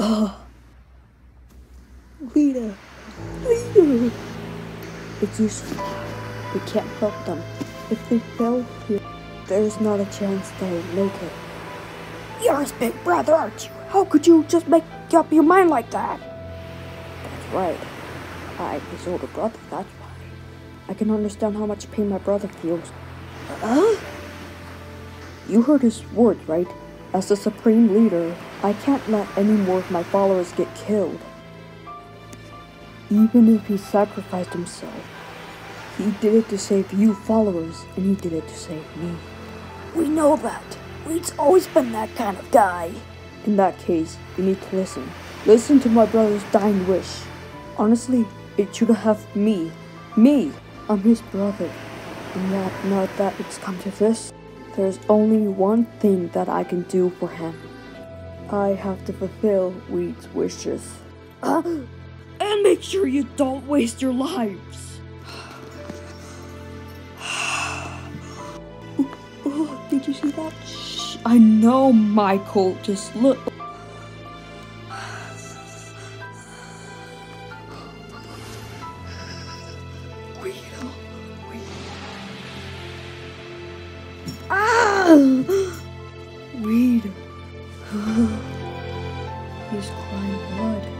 Oh. Leader! Leader! It's useless. We can't help them. If they fail here, there's not a chance they'll make it. You're his big brother, aren't you? How could you just make up your mind like that? That's right. I'm his older brother, that's why. I can understand how much pain my brother feels. Huh? You heard his words, right? As the supreme leader, I can't let any more of my followers get killed. Even if he sacrificed himself, he did it to save you followers, and he did it to save me. We know that. Weed's always been that kind of guy. In that case, you need to listen. Listen to my brother's dying wish. Honestly, it should have me. Me! I'm his brother. And yet, now that it's come to this, there's only one thing that I can do for him. I have to fulfill Weed's wishes. Huh? And make sure you don't waste your lives. oh, did you see that? Shh, I know, Michael. Just look. Ah! Weed. He's crying blood.